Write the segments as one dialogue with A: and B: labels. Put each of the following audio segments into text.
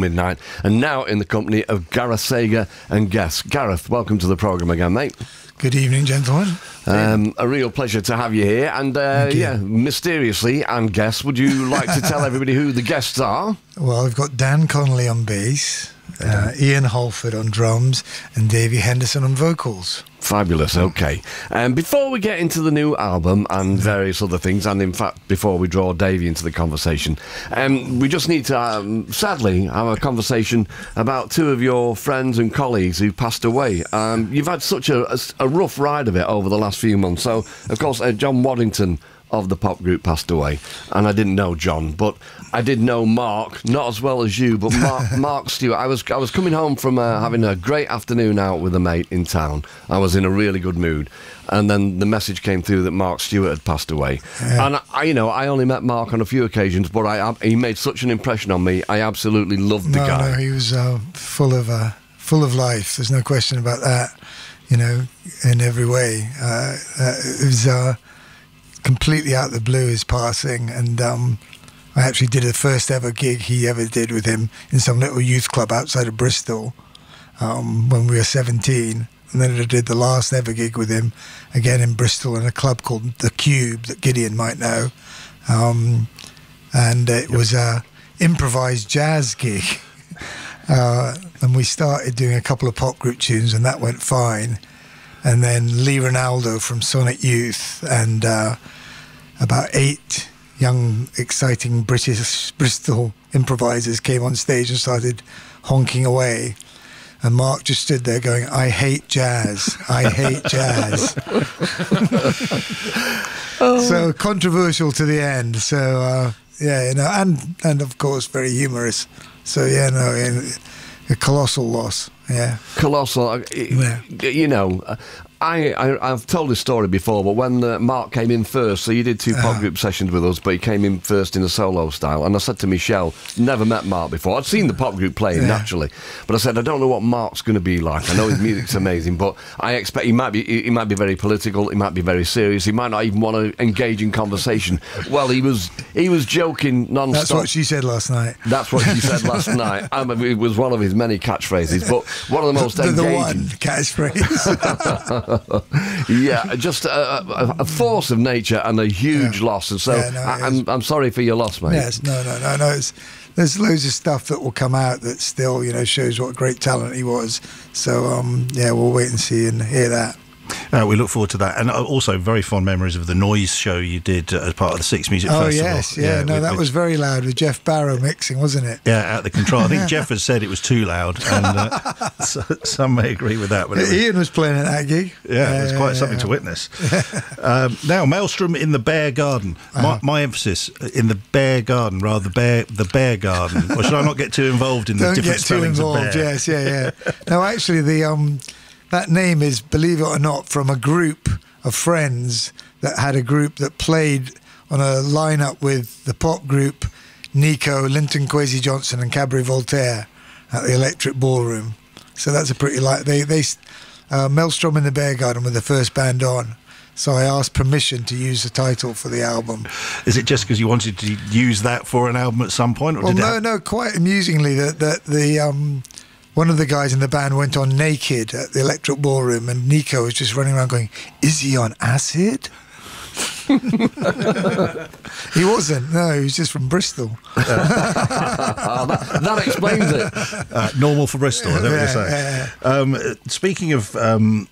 A: midnight, and now in the company of Gareth Sager and guests. Gareth, welcome to the programme again, mate.
B: Good evening, gentlemen.
A: Um, a real pleasure to have you here. And uh, yeah, mysteriously, and guests, would you like to tell everybody who the guests are?
B: Well, I've got Dan Connolly on bass, uh, Ian Holford on drums, and Davy Henderson on vocals.
A: Fabulous. Okay. Um, before we get into the new album and various other things, and in fact, before we draw Davey into the conversation, um, we just need to um, sadly have a conversation about two of your friends and colleagues who passed away. Um, you've had such a, a, a, rough ride of it over the last few months. So, of course, uh, John Waddington of the pop group passed away, and I didn't know John, but I did know Mark, not as well as you, but Mark, Mark Stewart. I was I was coming home from uh, having a great afternoon out with a mate in town. I was in a really good mood, and then the message came through that Mark Stewart had passed away. Yeah. And I, you know, I only met Mark on a few occasions, but I he made such an impression on me. I absolutely loved the
B: no,
A: guy.
B: No, he was uh, full of uh, full of life. There's no question about that. You know, in every way, uh, uh, it was uh, completely out of the blue his passing, and um, I actually did the first ever gig he ever did with him in some little youth club outside of Bristol um, when we were 17. And then I did the last ever gig with him again in Bristol in a club called The Cube that Gideon might know. Um, and it yep. was a improvised jazz gig. Uh, and we started doing a couple of pop group tunes, and that went fine and then Lee Ranaldo from Sonic Youth, and uh, about eight young, exciting British Bristol improvisers came on stage and started honking away. And Mark just stood there going, I hate jazz. I hate jazz. oh. So controversial to the end. So, uh, yeah, you know, and, and of course, very humorous. So, yeah, no, a colossal loss. Yeah.
A: Colossal. Uh, yeah. You know, I, I have told this story before, but when uh, Mark came in first, so you did two pop uh, group sessions with us, but he came in first in a solo style, and I said to Michelle, never met Mark before. I'd seen the pop group playing yeah. naturally, but I said I don't know what Mark's going to be like. I know his music's amazing, but I expect he might be he might be very political, he might be very serious, he might not even want to engage in conversation. Well, he was he was joking non-stop.
B: That's what she said last night.
A: That's what she said last night. I mean, it was one of his many catchphrases, but one of the most
B: the,
A: engaging.
B: The one catchphrase.
A: yeah, just a, a, force of nature and a huge yeah. loss. And so yeah, no, I, am I'm, I'm sorry for your loss, mate.
B: Yes, no, no, no, no. It's, there's loads of stuff that will come out that still, you know, shows what great talent he was. So, um, yeah, we'll wait and see and hear that.
C: Uh, we look forward to that, and uh, also very fond memories of the noise show you did uh, as part of the Six Music
B: oh,
C: Festival.
B: Oh yes, yeah, yeah no, with, that was very loud with Geoff Barrow mixing, wasn't it?
C: Yeah, at the control. I think Geoff has said it was too loud, and uh, so, some may agree with that.
B: But was, Ian was playing at that gig.
C: Yeah, it was quite something to witness. um, now, Maelstrom in the Bear Garden. My, uh-huh. my, emphasis in the Bear Garden rather the Bear the Bear Garden. or should I not get too involved in the
B: Don't
C: different
B: get too involved. Yes, yeah, yeah. no, actually, the um that name is, believe it or not, from a group of friends that had a group that played on a lineup with the pop group Nico, Linton Kwesi Johnson, and Cabaret Voltaire at the Electric Ballroom. So that's a pretty like they they uh, Maelstrom in the Bear Garden were the first band on. So I asked permission to use the title for the album.
C: Is it just because you wanted to use that for an album at some point?
B: well, no, no. Quite amusingly, that the, the um, one of the guys in the band went on naked at the Electric Ballroom, and Nico was just running around going, "Is he on acid?" he wasn't. No, he was just from Bristol.
A: that, that, explains it.
C: Uh, normal for Bristol, is that yeah, what you're saying? Yeah. Um, speaking of. Um,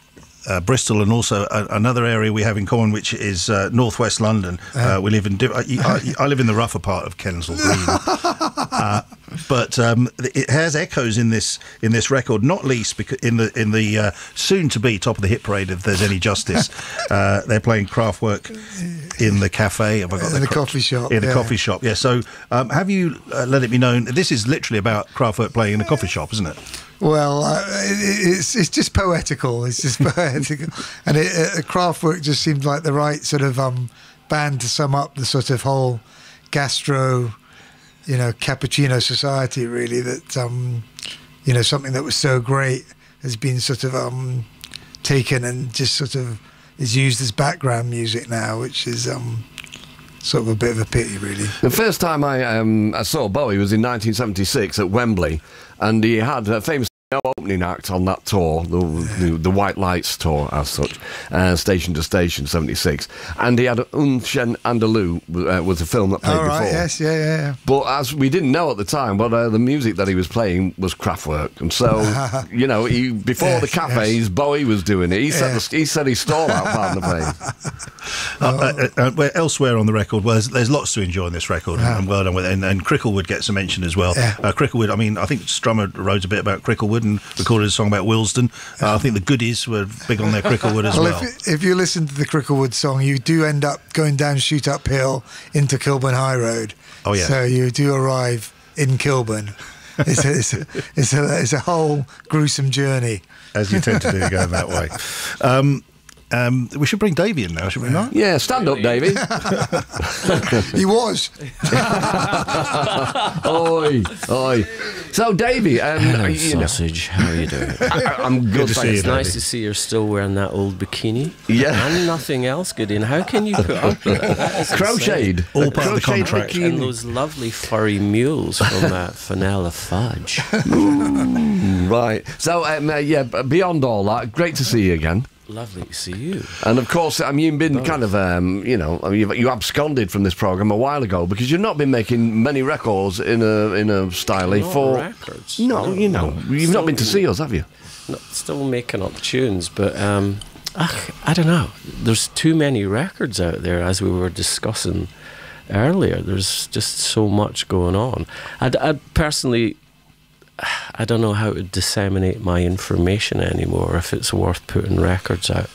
C: uh, Bristol and also a, another area we have in common, which is uh, northwest London. Uh, we live in. I, I, I, live in the rougher part of Kensal Green, uh, but um, it has echoes in this in this record, not least because in the in the uh, soon to be top of the hit parade, if there's any justice, uh, they're playing Kraftwerk in the cafe.
B: Have I got in the coffee shop?
C: In the yeah. coffee shop, yeah. So, um, have you let it be known? This is literally about Kraftwerk playing in a coffee shop, isn't it?
B: Well, uh, it's it's just poetical. It's just poetical, and it, uh, Kraftwerk just seemed like the right sort of um, band to sum up the sort of whole gastro, you know, cappuccino society. Really, that um, you know something that was so great has been sort of um, taken and just sort of is used as background music now, which is um, sort of a bit of a pity, really.
A: The first time I, um, I saw Bowie was in 1976 at Wembley, and he had a famous opening act on that tour, the, the, the White Lights tour, as such, uh, Station to Station '76, and he had Un Chien Andalou uh, was a film that played
B: All right,
A: before.
B: yes, yeah, yeah, yeah.
A: But as we didn't know at the time, but uh, the music that he was playing was Kraftwerk, and so you know, he, before
B: Yes,
A: the cafes, Bowie was doing it. He set
B: Yeah.
A: the, he set his stall out, pardon the phrase.
C: Uh, uh, uh, where elsewhere on the record, well, there's, there's lots to enjoy on this record, and, and well done with it. And, and Cricklewood gets a mention as well.
B: Yeah.
C: Uh, Cricklewood, I mean, I think Strummer wrote a bit about Cricklewood and recorded a song about Willesden. Uh, I think the Goodies were big on their Cricklewood as
B: Well,
C: well.
B: if, if you listen to the Cricklewood song, you do end up going down Shoot Up Hill into Kilburn High Road.
C: Oh, yeah.
B: So you do arrive in Kilburn. It's a, it's a, it's a, it's a whole gruesome journey.
C: as you tend to do going that way. Um, um, we should bring Davy in now, should we not?
A: Yeah, stand up, Davy.
B: He was.
A: oi, oi. So, Davy, um,
D: Hello,
A: you know,
D: sausage. How are you doing?
A: I, I'm good.
C: to see
A: thanks.
C: you,
D: it's nice
C: Davy.
D: to see you're still wearing that old bikini.
A: Yeah.
D: And nothing else, Gideon. How can you put up with that? That is insane.
A: Crocheted.
C: All part of the contract.
A: bikini.
D: And those lovely furry mules from uh, Vanilla Fudge.
A: Right. So, um, uh, yeah, beyond all that, great to see you again.
D: Lovely to see you.
A: And of course, I mean, you've been kind of, um, you know, I mean, you absconded from this program a while ago because you've not been making many records in a in a style for.
D: records.
A: No, you know, you've not been to see us, have you?
D: Not, still making up tunes, but um, I don't know. There's too many records out there, as we were discussing earlier. There's just so much going on. I'd, I'd personally, I don't know how to disseminate my information anymore. If it's worth putting records out.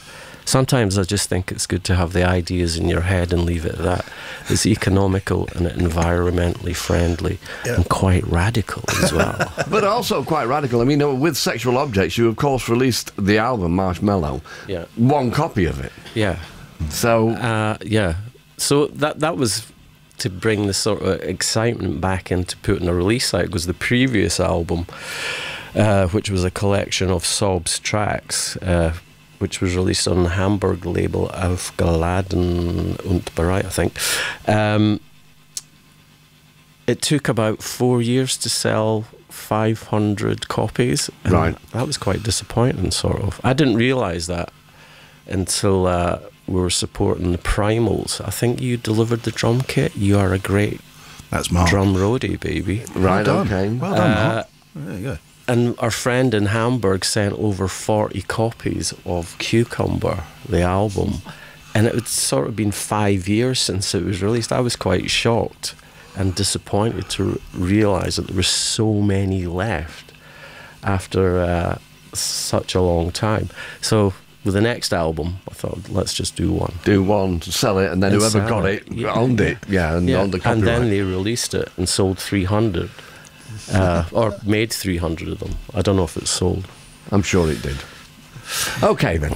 D: Sometimes I just think it's good to have the ideas in your head and leave it at that. It's economical and environmentally friendly
C: Yeah.
D: and quite radical as well.
A: But also quite radical. I mean, uh, with Sexual Objects, you of course released the album Marshmallow.
D: Yeah.
A: One copy of it.
D: yeah.
A: So,
D: Uh, yeah. So that that was to bring the sort of excitement back into putting a release out because the previous album, uh, which was a collection of Sob's tracks, uh, which was released on the Hamburg label of Galaden und Bereit, I think. Um, it took about four years to sell 500 copies. and
A: Right.
D: That was quite disappointing, sort of. I didn't realise that until uh, we were supporting the Primals. I think you delivered the drum kit. You are a great
C: That's Mark.
D: drum roadie, baby.
A: right,
C: well done.
A: okay.
C: Well done,
D: Uh,
C: Mark. There you go.
D: And our friend in Hamburg sent over 40 copies of Cucumber, the album. And it had sort of been five years since it was released. I was quite shocked and disappointed to realise that there were so many left after uh, such a long time. So with the next album, I thought, let's just do one.
A: Do one, sell it, and then
D: And
A: whoever got
D: it.
A: it,
D: Yeah.
A: owned it. Yeah, and owned the
D: and then they released it and sold 300. Uh, or made 300 of them. I don't know if it's sold.
A: I'm sure it did. Okay, then.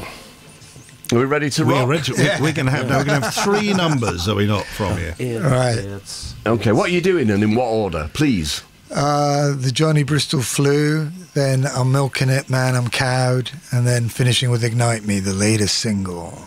A: Are we ready to
C: We
A: rock?
C: are ready. we- We're going to have now. We're going to have three numbers. Are we not from you?
B: Right.
A: Okay, what are you doing and in what order, please?
B: Uh, the Johnny Bristol flu, then I'm milking it, man, I'm cowed, and then finishing with Ignite Me, the latest single.